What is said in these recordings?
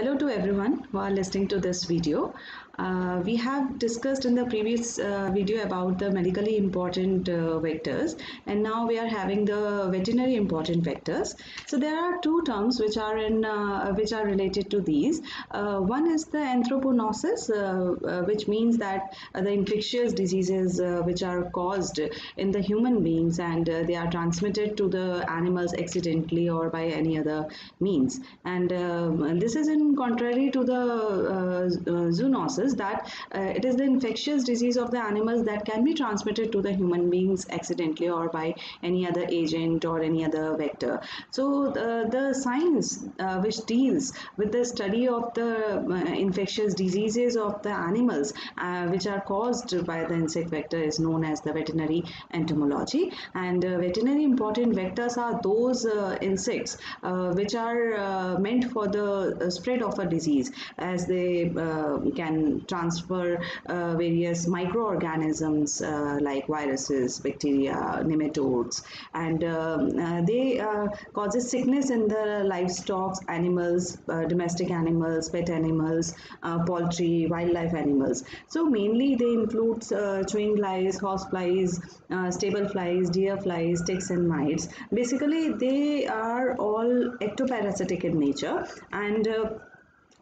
Hello to everyone who are listening to this video. Uh, we have discussed in the previous uh, video about the medically important uh, vectors and now we are having the veterinary important vectors. So there are two terms which are in uh, which are related to these. Uh, one is the anthroponosis uh, which means that the infectious diseases which are caused in the human beings and they are transmitted to the animals accidentally or by any other means and um, this is in contrary to the zoonosis that uh, it is the infectious disease of the animals that can be transmitted to the human beings accidentally or by any other agent or any other vector. So the, the science uh, which deals with the study of the uh, infectious diseases of the animals uh, which are caused by the insect vector is known as the veterinary entomology and uh, veterinary important vectors are those uh, insects which are meant for the spread of a disease as they can transfer uh, various microorganisms uh, like viruses, bacteria, nematodes, and um, uh, they uh, causes sickness in the livestock, animals, uh, domestic animals, pet animals, poultry, wildlife animals. So mainly they include chewing flies, horse flies, stable flies, deer flies, ticks and mites. Basically, they are all ectoparasitic in nature and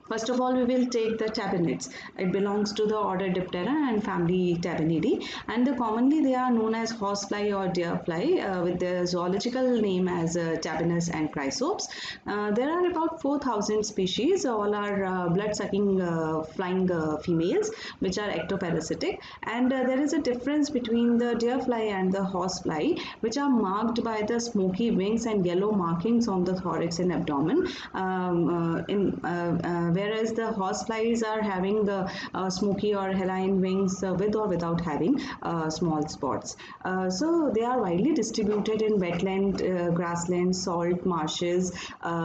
First of all, we will take the tabanids. It belongs to the order Diptera and family Tabanidae and the commonly they are known as horsefly or deerfly uh, with the zoological name as uh, Tabanus and Chrysops. Uh, there are about 4,000 species. All are uh, blood-sucking uh, flying uh, females which are ectoparasitic and there is a difference between the deerfly and the horsefly which are marked by the smoky wings and yellow markings on the thorax and abdomen. Um, in whereas the horseflies are having the uh, smoky or hyaline wings uh, with or without having uh, small spots. Uh, so they are widely distributed in wetland, uh, grassland, salt marshes,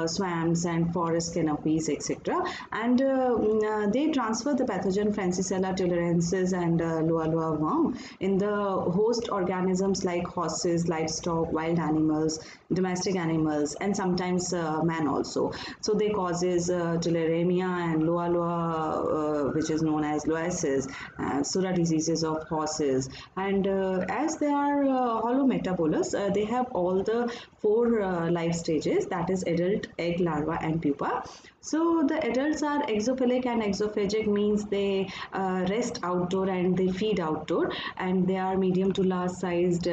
swamps and forest canopies etc. And mm, they transfer the pathogen Francisella tularensis and Loa Loa worm in the host organisms like horses, livestock, wild animals, domestic animals and sometimes man also. So they causes tularemia and Loa Loa, uh, which is known as loesis, uh, Surra diseases of horses. And uh, as they are uh, holometabolous, uh, they have all the four uh, life stages that is adult, egg, larva and pupa. So the adults are exophilic and exophagic means they rest outdoor and they feed outdoor and they are medium to large sized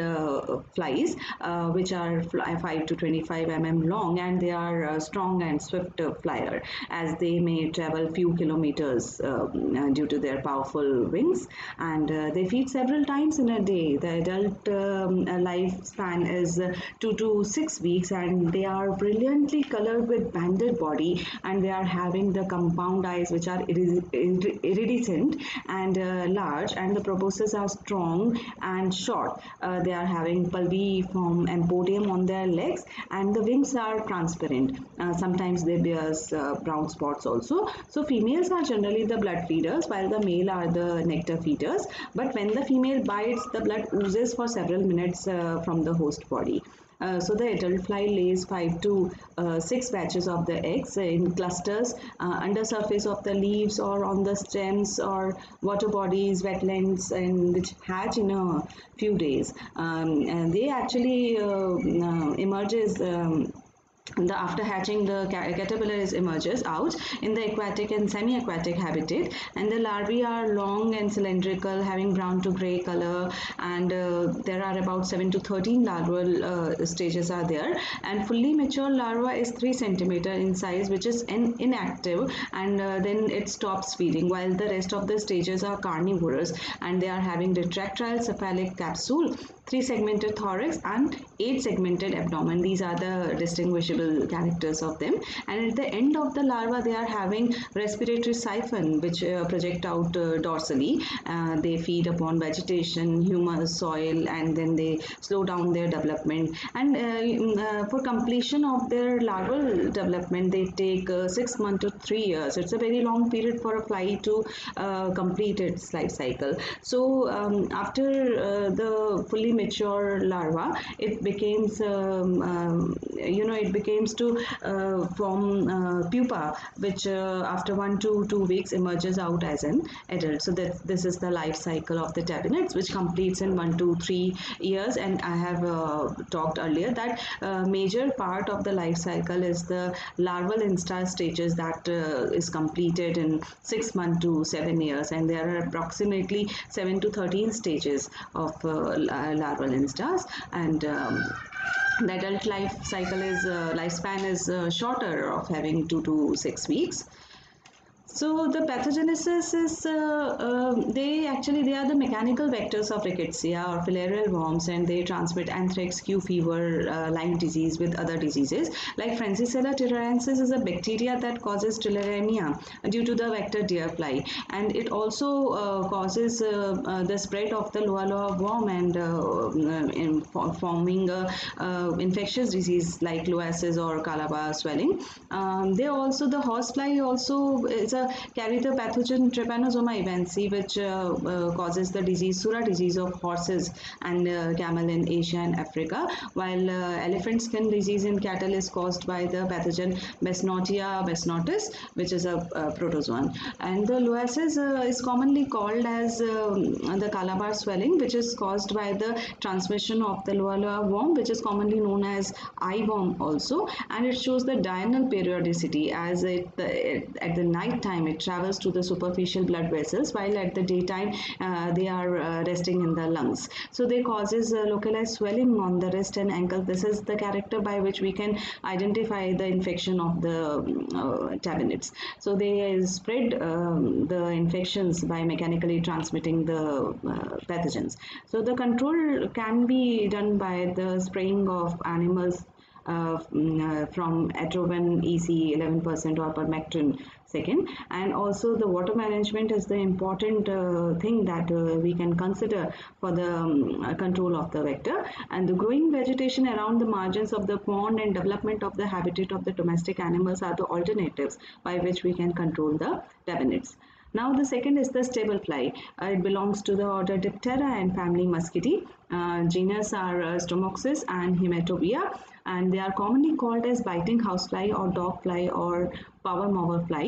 flies which are 5 to 25 mm long and they are strong and swift flyer as they may travel few kilometers um, uh, due to their powerful wings and uh, they feed several times in a day. The adult um, lifespan is 2 to 6 weeks and they are brilliantly colored with banded body and they are having the compound eyes which are iridescent and uh, large and the proboscis are strong and short. Uh, they are having pulvilliform empodium on their legs and the wings are transparent. Uh, sometimes they bear uh, brown spots also. So females are generally the blood feeders while the male are the nectar feeders. But when the female bites, the blood oozes for several minutes uh, from the host body. Uh, so the adult fly lays 5 to uh, 6 batches of the eggs in clusters uh, under surface of the leaves or on the stems or water bodies, wetlands and which hatch in a few days. Um, and they actually uh, uh, emerges um, the after hatching the caterpillar is emerges out in the aquatic and semi-aquatic habitat and the larvae are long and cylindrical having brown to gray color and uh, there are about 7 to 13 larval uh, stages are there and fully mature larva is 3 centimeter in size which is in inactive and uh, then it stops feeding while the rest of the stages are carnivorous and they are having retractile cephalic capsule three segmented thorax and eight segmented abdomen. These are the distinguishable characters of them. And at the end of the larva they are having respiratory siphon which uh, project out uh, dorsally. Uh, they feed upon vegetation humus soil and then they slow down their development. And uh, mm, uh, for completion of their larval development they take uh, six months to three years. It's a very long period for a fly to complete its life cycle. So um, after the fully mature larva, it becomes, um, um, you know, it becomes to uh, form uh, pupa, which uh, after one to two weeks emerges out as an adult. So that this is the life cycle of the tabanids, which completes in one to three years. And I have uh, talked earlier that uh, major part of the life cycle is the larval instar stages that uh, is completed in six months to seven years, and there are approximately seven to thirteen stages of uh, larval instars and. Um, the adult life cycle is uh, lifespan is uh, shorter of having two to six weeks so the pathogenesis is, uh, uh, they actually, they are the mechanical vectors of rickettsia or filarial worms and they transmit anthrax, Q fever, uh, Lyme disease with other diseases. Like Francisella tularensis is a bacteria that causes tularemia due to the vector deer fly and it also uh, causes uh, uh, the spread of the Loa Loa worm and in forming infectious disease like loasis or calabar swelling. Um, they also, the horsefly also is a carry the pathogen Trypanosoma evansi, which uh, uh, causes the disease Surra disease of horses and uh, camel in Asia and Africa, while elephant skin disease in cattle is caused by the pathogen Besnoitia besnoiti, which is a, protozoan. And the loasis is commonly called as um, the calabar swelling, which is caused by the transmission of the Loa Loa worm, which is commonly known as eye worm also, and it shows the diurnal periodicity as it at the night time time it travels to the superficial blood vessels while at the daytime uh, they are uh, resting in the lungs. So they causes uh, localized swelling on the wrist and ankle. This is the character by which we can identify the infection of the uh, tabanids. So they spread um, the infections by mechanically transmitting the uh, pathogens. So the control can be done by the spraying of animals uh, mm, uh, from atrovan EC 11% or permectin second and also the water management is the important uh, thing that uh, we can consider for the um, control of the vector and the growing vegetation around the margins of the pond and development of the habitat of the domestic animals are the alternatives by which we can control the tabanids. Now the second is the stable fly. Uh, it belongs to the order Diptera and family Muscidae. Uh, genus are uh, Stomoxys and Hematobia and they are commonly called as biting housefly or dog fly or power mower fly.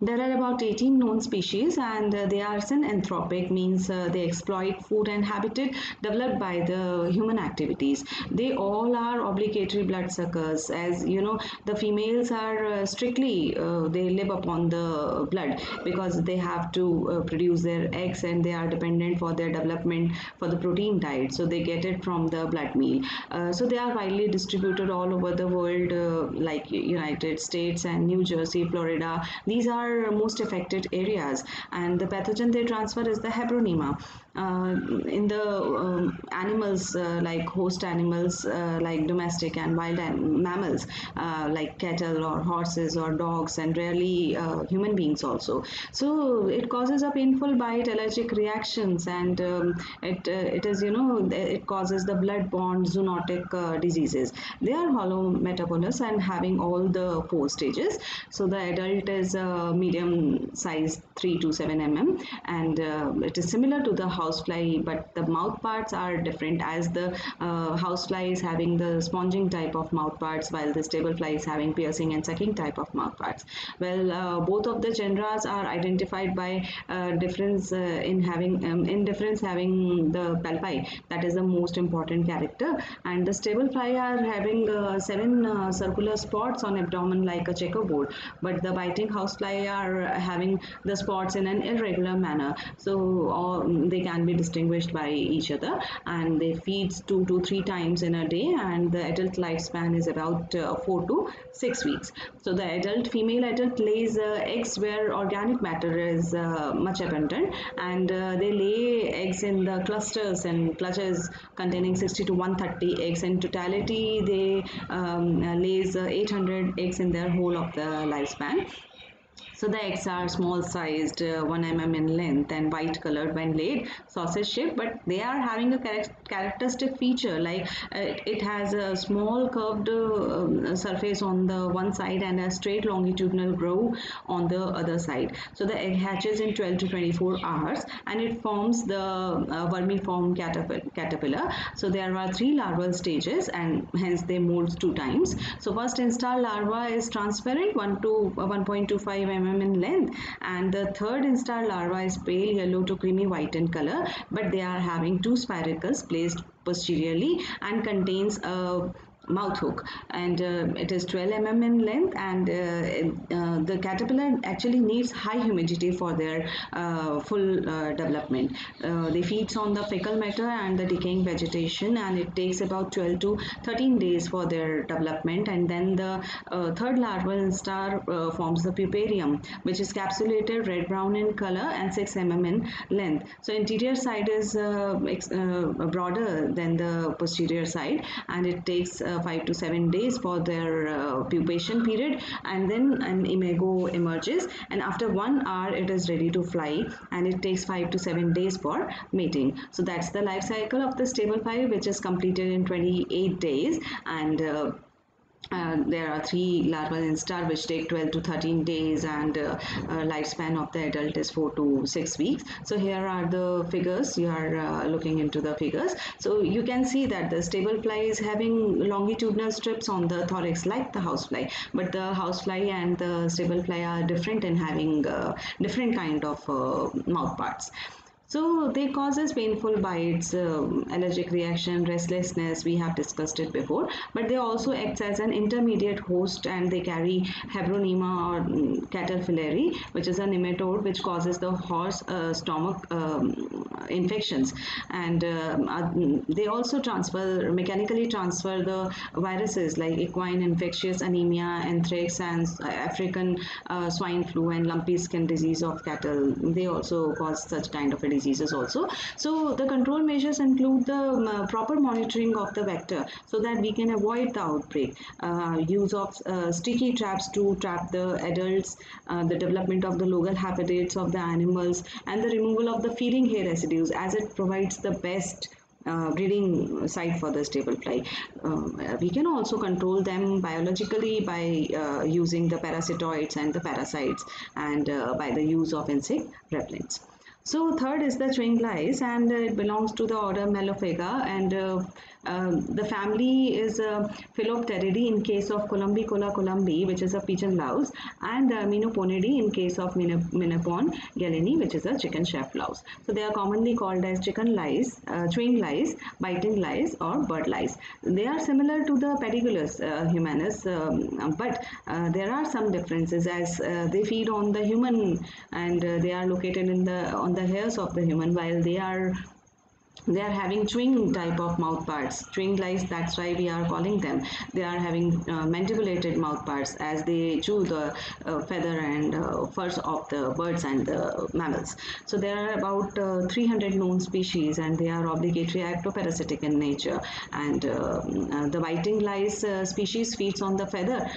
There are about 18 known species and uh, they are synanthropic means uh, they exploit food and habitat developed by the human activities. They all are obligatory blood suckers as you know the females are uh, strictly uh, they live upon the blood because they have to uh, produce their eggs and they are dependent for their development for the protein diet so they get it from the blood meal. Uh, so they are widely distributed all over the world like United States and New Jersey, Florida. These are most affected areas and the pathogen they transfer is the Habronema. Uh, in the um, animals uh, like host animals uh, like domestic and wild mammals uh, like cattle or horses or dogs and rarely human beings also. So it causes a painful bite, allergic reactions and um, it, it is you know it causes the blood-borne zoonotic diseases. They are holometabolous and having all the four stages. So the adult is medium size 3 to 7 mm and it is similar to the housefly but the mouth parts are different as the uh, housefly is having the sponging type of mouth parts while the stable fly is having piercing and sucking type of mouth parts. Well uh, both of the genres are identified by uh, difference uh, in having um, in difference having the palpi. That is the most important character. And the stable fly are having uh, seven circular spots on abdomen like a checkerboard but the biting housefly are having the spots in an irregular manner. So uh, they can be distinguished by each other. And they feed two to three times in a day and the adult lifespan is about uh, four to six weeks. So the adult female adult lays uh, eggs where organic matter is uh, much abundant. And uh, they lay eggs in the clusters and clutches containing 60 to 130 eggs. In totality they um, lays uh, 800 eggs in their whole of the lifespan So the eggs are small sized, uh, 1 mm in length and white colored when laid, sausage shaped, but they are having a characteristic feature like uh, it has a small curved uh, surface on the one side and a straight longitudinal groove on the other side. So the egg hatches in 12 to 24 hours and it forms the uh, vermiform caterpillar. So there are three larval stages and hence they molt two times. So first instar larva is transparent 1 to 1.25 mm mm in length. And the third instar larva is pale yellow to creamy white in color but they are having two spiracles placed posteriorly and contains a mouth hook and uh, it is 12 mm in length and uh, uh, the caterpillar actually needs high humidity for their uh, full uh, development. Uh, they feeds on the fecal matter and the decaying vegetation and it takes about 12 to 13 days for their development and then the third larval instar forms the puparium which is capsulated red brown in color and 6 mm in length. So interior side is broader than the posterior side and it takes uh, 5 to 7 days for their uh, pupation period. And then an imago emerges. And after one hour it is ready to fly. And it takes 5 to 7 days for mating. So that's the life cycle of the stable pipe which is completed in 28 days. And uh, uh, there are three larval instar which take 12 to 13 days and uh, uh, lifespan of the adult is 4 to 6 weeks. So here are the figures, you are uh, looking into the figures. So you can see that the stable fly is having longitudinal strips on the thorax like the housefly but the housefly and the stable fly are different in having uh, different kind of mouth parts. So they causes painful bites, uh, allergic reaction, restlessness. We have discussed it before. But they also act as an intermediate host and they carry habronema or um, caterpillari, which is a nematode which causes the horse uh, stomach um, infections. And uh, they also transfer mechanically transfer the viruses like equine infectious anemia, anthrax, and African uh, swine flu and lumpy skin disease of cattle. They also cause such kind of a disease diseases also. So the control measures include the um, proper monitoring of the vector so that we can avoid the outbreak. Uh, use of uh, sticky traps to trap the adults, uh, the development of the local habitats of the animals and the removal of the feeding hair residues as it provides the best uh, breeding site for the stable fly. Um, we can also control them biologically by uh, using the parasitoids and the parasites and uh, by the use of insect repellents. So third is the chewing lice and it belongs to the order Mallophaga and uh, um, the family is uh, Philopteridae in case of Columbicola columbae which is a pigeon louse and uh, Menoponidae in case of Menopon gallinae which is a chicken chef louse. So they are commonly called as chicken lice, uh, lice, biting lice or bird lice. They are similar to the Pediculus uh, humanus um, but uh, there are some differences as uh, they feed on the human and they are located in the on the hairs of the human while they are they are having chewing type of mouth parts chewing lice that's why we are calling them. They are having uh, mandibulated mouth parts as they chew the uh, feather and uh, furs of the birds and the mammals. So there are about uh, 300 known species and they are obligatory ectoparasitic in nature. And uh, uh, the biting lice species feeds on the feather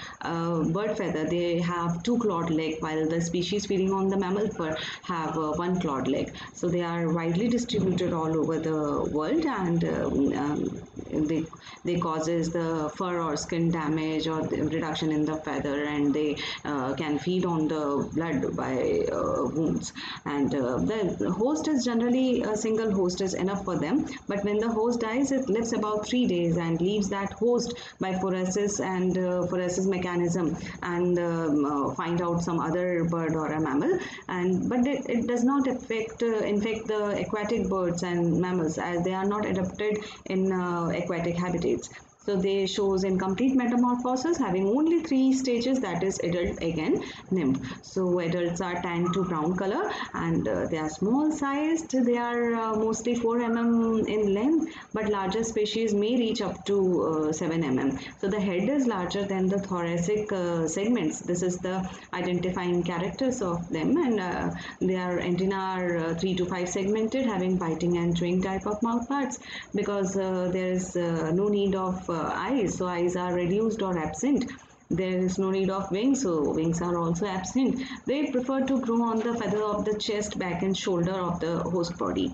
bird feather. They have two clawed leg while the species feeding on the mammal fur have one clawed leg. So they are widely distributed all over the world and um, um, they they causes the fur or skin damage or reduction in the feather and they uh, can feed on the blood by uh, wounds. And uh, the host is generally a single host is enough for them. But when the host dies it lives about three days and leaves that host by phoresis and uh, mechanism and um, uh, find out some other bird or a mammal. And but it, it does not affect uh, infect the aquatic birds and mammals animals as they are not adapted in uh, aquatic habitats. So they shows incomplete metamorphosis having only three stages that is adult again nymph. So adults are tan to brown color and uh, they are small sized. They are uh, mostly 4 mm in length but larger species may reach up to uh, 7 mm. So the head is larger than the thoracic uh, segments. This is the identifying characters of them and uh, their antennae are uh, 3 to 5 segmented having biting and chewing type of mouth parts because there is no need of eyes. So eyes are reduced or absent. There is no need of wings so wings are also absent. They prefer to grow on the feather of the chest back and shoulder of the host body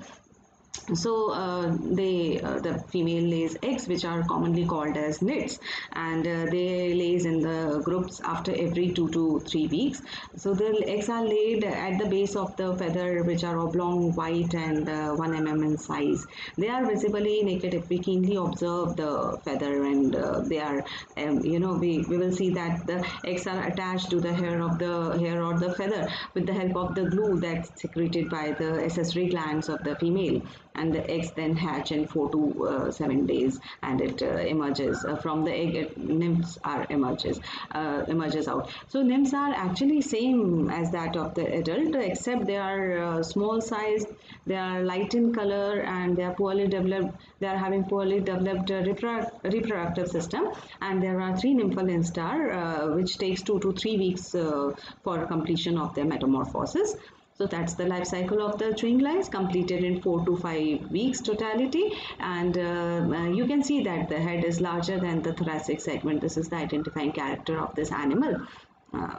so uh, they uh, the female lays eggs which are commonly called as nits and uh, they lays in the groups after every two to three weeks. So the eggs are laid at the base of the feather which are oblong white and uh, 1 mm in size. They are visibly naked if we keenly observe the feather and uh, they are um, you know we, we will see that the eggs are attached to the hair of the hair or the feather with the help of the glue that's secreted by the accessory glands of the female and the eggs then hatch in four to uh, seven days and it uh, emerges uh, from the egg it, nymphs are emerges uh, emerges out. So nymphs are actually same as that of the adult except they are uh, small sized they are light in color and they are poorly developed they are having poorly developed uh, reproductive system. And there are three nymphal instar which takes two to three weeks for completion of their metamorphosis so that's the life cycle of the chewing lice completed in four to five weeks totality. And uh, uh, you can see that the head is larger than the thoracic segment. This is the identifying character of this animal. Uh,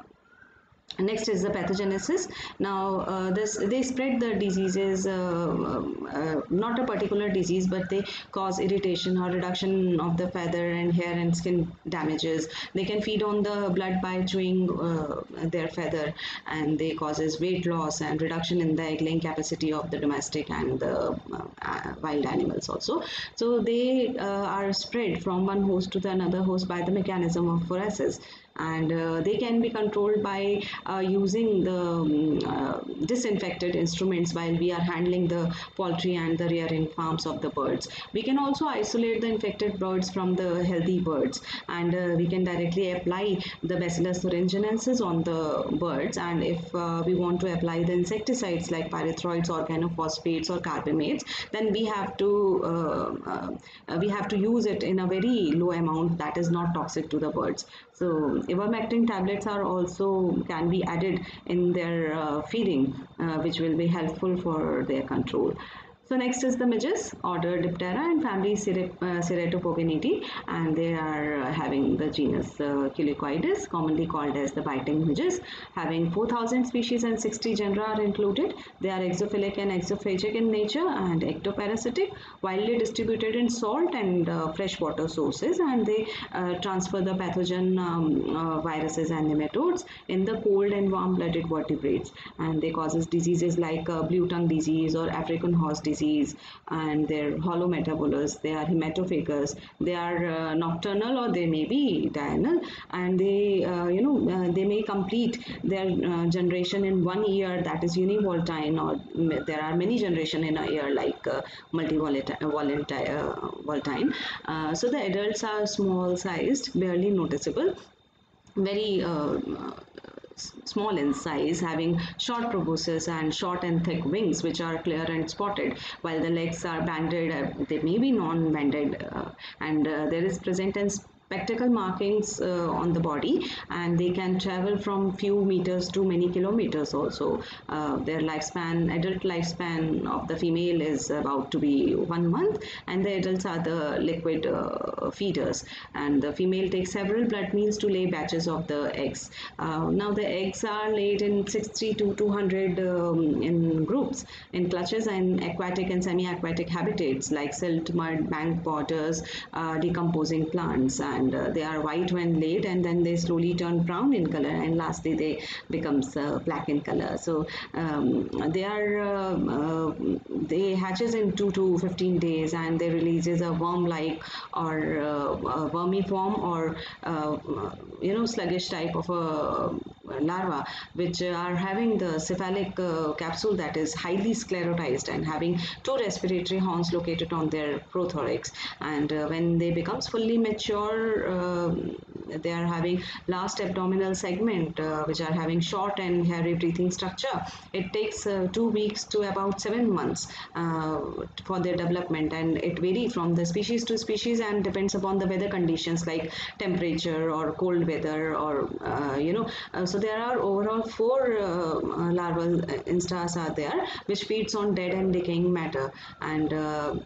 Next is the pathogenesis. Now, uh, this they spread the diseases, uh, uh, not a particular disease, but they cause irritation or reduction of the feather and hair and skin damages. They can feed on the blood by chewing uh, their feather, and they causes weight loss and reduction in the egg-laying capacity of the domestic and the uh, wild animals also. So they uh, are spread from one host to the another host by the mechanism of phoresis and uh, they can be controlled by uh, using the um, uh, disinfected instruments while we are handling the poultry and the rearing farms of the birds. We can also isolate the infected birds from the healthy birds and uh, we can directly apply the Bacillus thuringiensis on the birds and if uh, we want to apply the insecticides like pyrethroids, organophosphates or carbamates then we have to we have to use it in a very low amount that is not toxic to the birds. So ivermectin tablets are also can be added in their uh, feeding, uh, which will be helpful for their control. So next is the midges, order Diptera and family uh, and they are uh, having the genus uh, Culicoides commonly called as the biting midges having 4000 species and 60 genera are included. They are exophilic and exophagic in nature and ectoparasitic widely distributed in salt and uh, freshwater sources and they uh, transfer the pathogen um, uh, viruses and nematodes in the cold and warm blooded vertebrates and they causes diseases like blue tongue disease or African horse disease disease and they're holometabolous, they are hematophagous, they are uh, nocturnal or they may be diurnal and they, uh, you know, uh, they may complete their uh, generation in one year that is univoltine or there are many generation in a year like uh, multivoltine. Uh, so the adults are small sized, barely noticeable very uh, small in size, having short proboscis and short and thick wings, which are clear and spotted, while the legs are banded, uh, they may be non-banded, uh, and uh, there is present spectacle markings uh, on the body and they can travel from few meters to many kilometers also. Uh, their lifespan, adult lifespan of the female is about to be one month and the adults are the liquid uh, feeders and the female takes several blood meals to lay batches of the eggs. Uh, now the eggs are laid in 60 to 200 um, in groups in clutches and aquatic and semi-aquatic habitats like silt, mud, bank borders, uh, decomposing plants and uh, they are white when laid and then they slowly turn brown in color and lastly they becomes uh, black in color. So um, they are uh, uh, they hatches in 2 to 15 days and they releases a worm like or uh, form or you know sluggish type of a larva which are having the cephalic uh, capsule that is highly sclerotized and having two respiratory horns located on their prothorax. And uh, when they becomes fully mature uh, they are having last abdominal segment uh, which are having short and hairy breathing structure. It takes uh, two weeks to about seven months uh, for their development. And it varies from the species to species and depends upon the weather conditions like temperature or cold weather or you know so there are overall four uh, uh, larval instars are there which feeds on dead and decaying matter. And uh,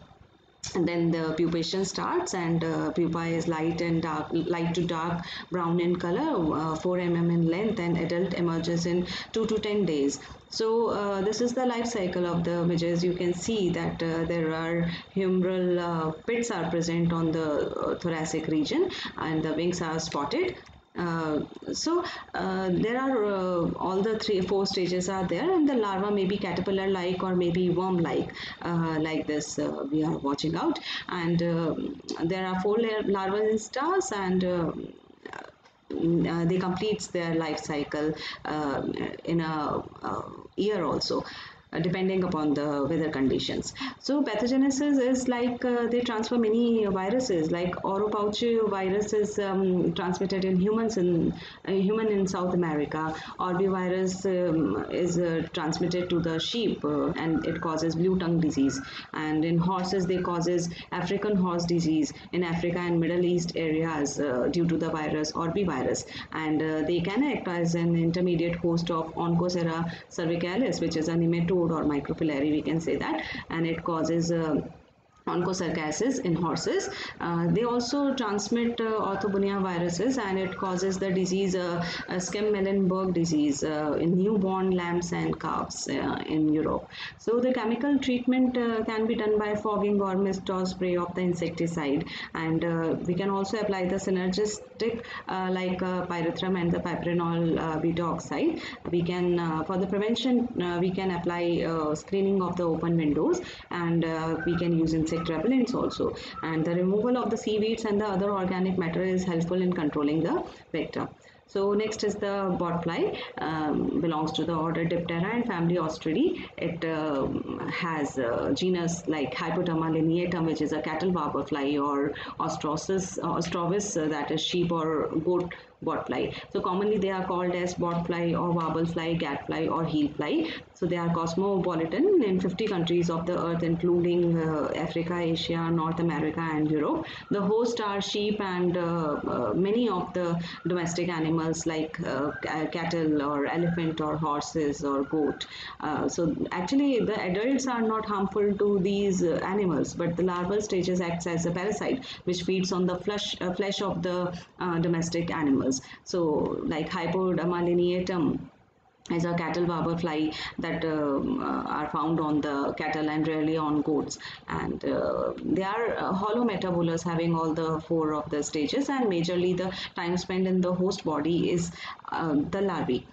and then the pupation starts and uh, pupa is light and dark light to dark brown in color uh, 4 mm in length and adult emerges in 2 to 10 days. So uh, this is the life cycle of the midges you can see that uh, there are humeral uh, pits are present on the uh, thoracic region and the wings are spotted uh, so uh, there are uh, all the three four stages are there and the larva may be caterpillar like or maybe worm like uh, like this uh, we are watching out. And there are four larvae in stars and they completes their life cycle in a year also uh, depending upon the weather conditions. So pathogenesis is like uh, they transfer many viruses like Oropouche virus is um, transmitted in humans in uh, human in South America. Orbivirus um, is uh, transmitted to the sheep uh, and it causes blue tongue disease and in horses they causes African horse disease in Africa and Middle East areas due to the virus Orbivirus and they can act as an intermediate host of Onchocerca cervicalis which is a nematode or microfilariae we can say that. And it causes uh, onchocerciasis in horses. Uh, they also transmit uh, orthobunya viruses and it causes the disease uh, Schmallenberg disease uh, in newborn lambs and calves uh, in Europe. So the chemical treatment uh, can be done by fogging or mist or spray of the insecticide and we can also apply the synergistic like pyrethrum and the piperonyl butoxide. We can for the prevention we can apply screening of the open windows and we can use insect insect repellents also and the removal of the seaweeds and the other organic matter is helpful in controlling the vector. So next is the botfly, um, belongs to the order Diptera and family Oestridae. It uh, has a genus like Hypoderma lineatum which is a cattle barber fly or Ostrosis, uh, Ostrovis uh, that is sheep or goat botfly. So commonly they are called as botfly or warble fly, gadfly or heelfly. So they are cosmopolitan in 50 countries of the earth including uh, Africa, Asia, North America and Europe. The host are sheep and uh, uh, many of the domestic animals like uh, cattle or elephant or horses or goat. Uh, so actually the adults are not harmful to these animals but the larval stages acts as a parasite which feeds on the flesh, flesh of the domestic animals So like Hypoderma lineatum is a cattle barber fly that um, uh, are found on the cattle and rarely on goats. And uh, they are uh, holometabolous having all the four of the stages and majorly the time spent in the host body is uh, the larvae.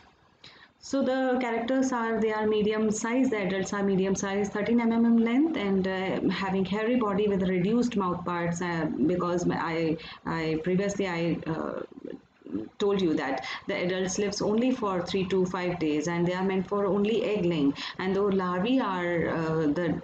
So the characters are, they are medium size, the adults are medium size, 13 mm length and uh, having hairy body with reduced mouth parts uh, because I, I previously I uh, told you that the adults lives only for three to five days and they are meant for only egg laying. And though larvae are uh, the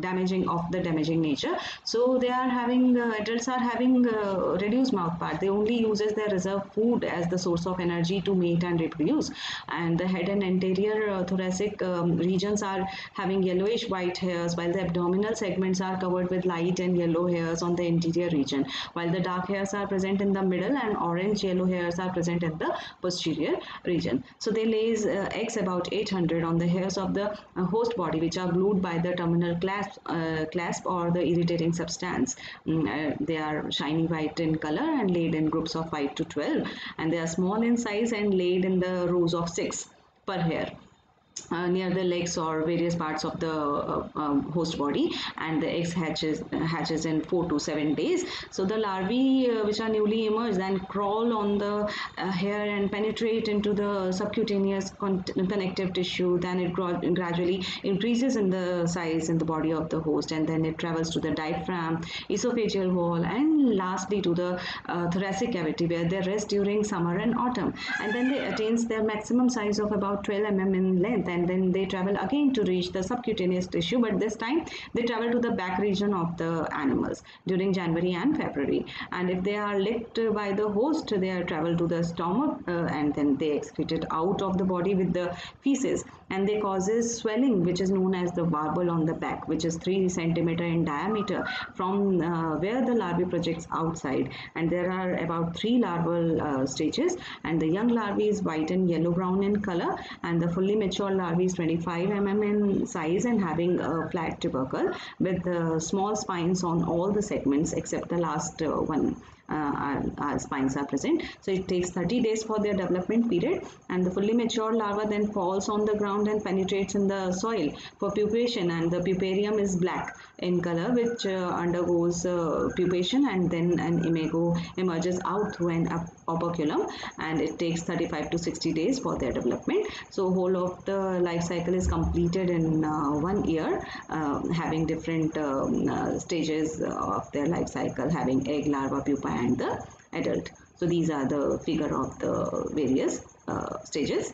damaging of the damaging nature. So they are having uh, adults are having uh, reduced mouth part they only uses their reserve food as the source of energy to mate and reproduce. And the head and anterior uh, thoracic um, regions are having yellowish white hairs while the abdominal segments are covered with light and yellow hairs on the interior region while the dark hairs are present in the middle and orange yellow hairs are present in the posterior region. So they lays uh, eggs about 800 on the hairs of the host body which are glued by the terminal clasp, uh, clasp or the irritating substance. Mm, uh, they are shiny white in color and laid in groups of 5 to 12 and they are small in size and laid in the rows of 6 per hair uh, near the legs or various parts of the uh, um, host body and the eggs hatches hatches in 4 to 7 days. So the larvae uh, which are newly emerged then crawl on the uh, hair and penetrate into the subcutaneous connective tissue. Then it gradually increases in the size in the body of the host and then it travels to the diaphragm esophageal wall and lastly to the uh, thoracic cavity where they rest during summer and autumn. And then they attains their maximum size of about 12 mm in length and then they travel again to reach the subcutaneous tissue. But this time they travel to the back region of the animals during January and February. And if they are licked by the host they are travel to the stomach uh, and then they excrete it out of the body with the feces. And they causes swelling which is known as the warble on the back which is 3 centimeter in diameter from uh, where the larvae projects outside. And there are about three larval uh, stages. And the young larvae is white and yellow brown in color. And the fully mature mature larvae is 25 mm in size and having a flat tubercle with uh, small spines on all the segments except the last uh, one uh, spines are present. So it takes 30 days for their development period and the fully mature larva then falls on the ground and penetrates in the soil for pupation and the puparium is black in color which uh, undergoes uh, pupation and then an imago emerges out when an operculum and it takes 35 to 60 days for their development. So whole of the life cycle is completed in uh, one year um, having different um, uh, stages of their life cycle having egg, larva, pupa and the adult. So these are the figure of the various uh, stages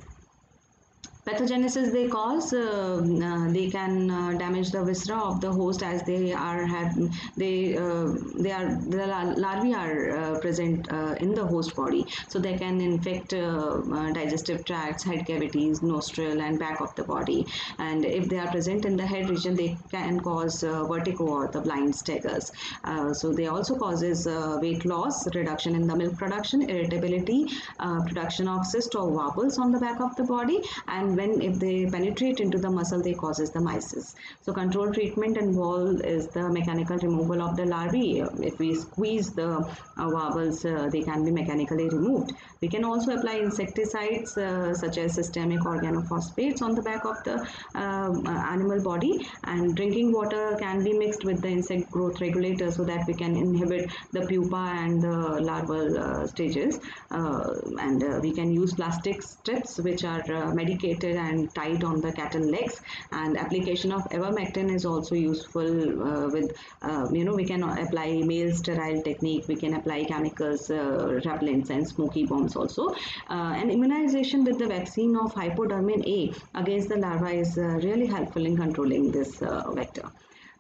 pathogenesis they cause uh, uh, they can uh, damage the viscera of the host as they are have they uh, they are the larvae are uh, present uh, in the host body. So they can infect digestive tracts head cavities nostril and back of the body. And if they are present in the head region they can cause vertigo or the blind staggers. So they also causes weight loss reduction in the milk production irritability production of cyst or wobbles on the back of the body and when if they penetrate into the muscle they causes the myiasis so control treatment involved is the mechanical removal of the larvae. If we squeeze the uh, uh, they can be mechanically removed. We can also apply insecticides uh, such as systemic organophosphates on the back of the um, uh, animal body. And drinking water can be mixed with the insect growth regulator so that we can inhibit the pupa and the larval uh, stages. Uh, and we can use plastic strips which are medicated and tied on the cattle legs. And application of ivermectin is also useful uh, with uh, you know we can apply male sterile technique we can apply chemicals uh, repellents and smoky bombs also. Uh, and immunization with the vaccine of hypodermin A against the larva is uh, really helpful in controlling this uh, vector.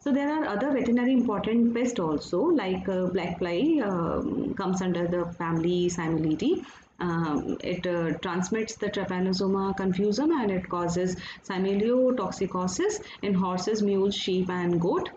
So there are other veterinary important pests also like uh, black fly um, comes under the family Simuliidae um, it uh, transmits the trypanosoma confusum and it causes simuliotoxicosis in horses, mules, sheep and goat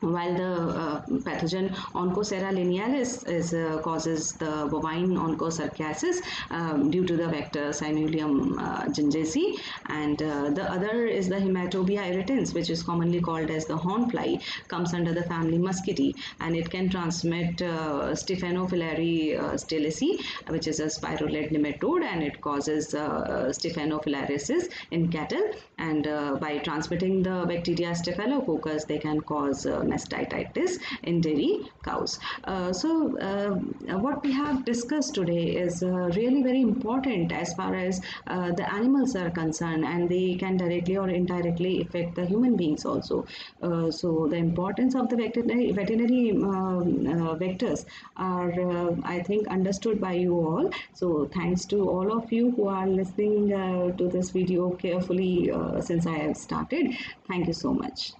while the uh, pathogen Onchocerca lienalis is, uh, causes the bovine onchocerciasis um, due to the vector Simulium uh, gingiesi and uh, the other is the Hematobia irritans which is commonly called as the hornfly comes under the family Muscidae and it can transmit uh, Stephanofilaria uh, which is a spirulate nematode and it causes uh, Stephanofilariasis in cattle. And by transmitting the bacteria Staphylococcus they can cause mastitis in dairy cows. Uh, so uh, what we have discussed today is uh, really very important as far as the animals are concerned and they can directly or indirectly affect the human beings also. so the importance of the veterinary, veterinary um, vectors are I think understood by you all. So thanks to all of you who are listening uh, to this video carefully uh, since I have started. Thank you so much.